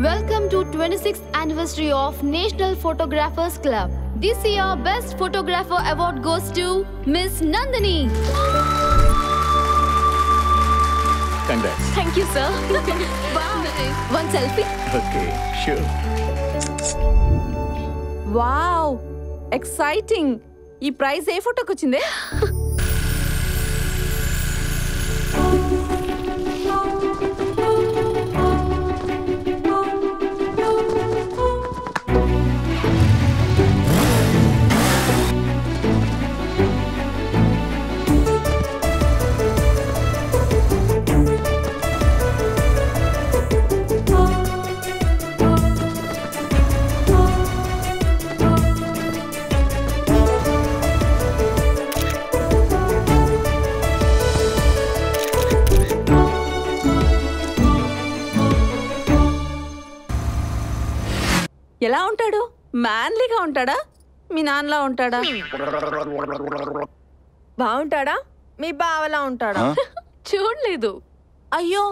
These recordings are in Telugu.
Welcome to 26th anniversary of National Photographers Club. This year, Best Photographer Award goes to Miss Nandini. Congrats Thank you, sir. One selfie. Okay sure wow exciting ఈ ప్రైజ్ ఏ ఫోటోకి వచ్చిందే ఎలా ఉంటాడు? మ్యాన్లీగా ఉంటాడా? మీ నాన్నలా ఉంటాడా? బాగుంటాడా మీ బావలా ఉంటాడా? చూడలేదు. అయ్యో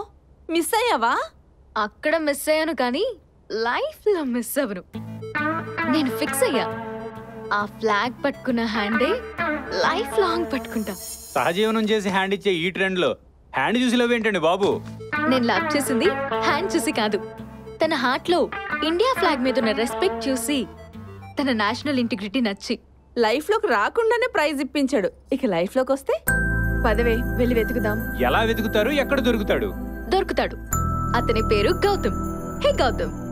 మిస్ అయ్యావా? అక్కడ మిస్ అయ్యాను కానీ లైఫ్లో మిస్ అవ్వను. నేను ఫిక్స్ అయ్యా. ఆ ఫ్లాగ్ పట్టుకున్న హ్యాండే లైఫ్ లాంగ్ పట్టుకుంటా. సహజీవనం చేసి హ్యాండ్ ఇచ్చే ఈ ట్రెండ్లో హ్యాండ్ చూసి లవ్ ఏంటండి బాబు? నేను లవ్ చేసింది హ్యాండ్ చూసి కాదు. తన హార్ట్లో ఇండియా ఫ్లాగ్ మీద ఉన్న రెస్పెక్ట్ చూసి తన నేషనల్ ఇంటిగ్రిటీ నచ్చి లైఫ్లోకి రాకుండానే ప్రైజ్ ఇప్పించాడు. ఇక లైఫ్లోకి వస్తే పదవే వెళ్ళి వెతుకుదాం. ఎలా వెతుకుతారు? ఎక్కడ దొరుకుతాడు? దొరుకుతాడు. అతని పేరు గౌతమ్. హే గౌతమ్.